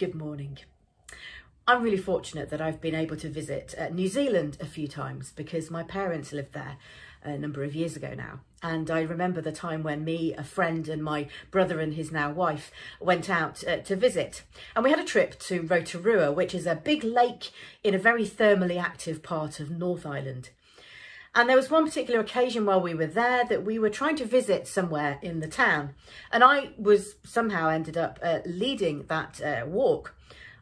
Good morning. I'm really fortunate that I've been able to visit uh, New Zealand a few times because my parents lived there a number of years ago now. And I remember the time when me, a friend and my brother and his now wife went out uh, to visit. And we had a trip to Rotorua, which is a big lake in a very thermally active part of North Island. And there was one particular occasion while we were there that we were trying to visit somewhere in the town. And I was somehow ended up uh, leading that uh, walk.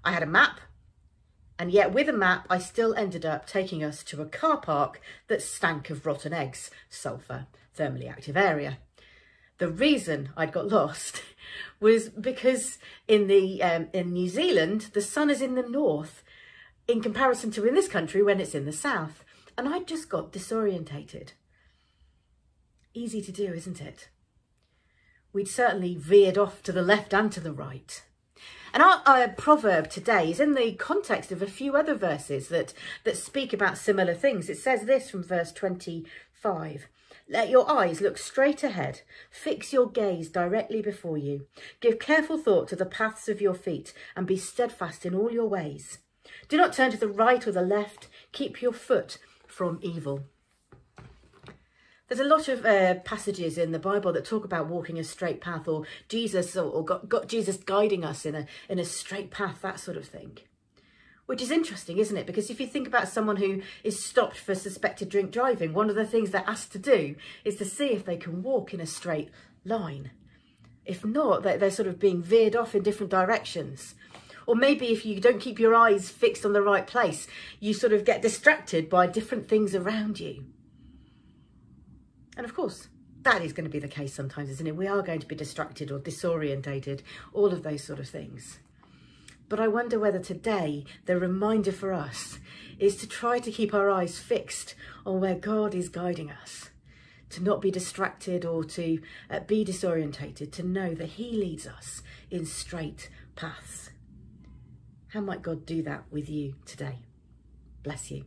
I had a map. And yet with a map, I still ended up taking us to a car park that stank of rotten eggs, sulphur, thermally active area. The reason I'd got lost was because in the um, in New Zealand, the sun is in the north in comparison to in this country when it's in the south and I just got disorientated. Easy to do, isn't it? We'd certainly veered off to the left and to the right. And our, our, proverb today is in the context of a few other verses that, that speak about similar things. It says this from verse 25. Let your eyes look straight ahead. Fix your gaze directly before you. Give careful thought to the paths of your feet and be steadfast in all your ways. Do not turn to the right or the left. Keep your foot from evil. There's a lot of uh, passages in the Bible that talk about walking a straight path or Jesus or, or got, got Jesus guiding us in a, in a straight path, that sort of thing. Which is interesting, isn't it? Because if you think about someone who is stopped for suspected drink driving, one of the things they're asked to do is to see if they can walk in a straight line. If not, they're, they're sort of being veered off in different directions. Or maybe if you don't keep your eyes fixed on the right place, you sort of get distracted by different things around you. And of course, that is going to be the case sometimes, isn't it? We are going to be distracted or disorientated, all of those sort of things. But I wonder whether today the reminder for us is to try to keep our eyes fixed on where God is guiding us, to not be distracted or to uh, be disorientated, to know that He leads us in straight paths. How might God do that with you today? Bless you.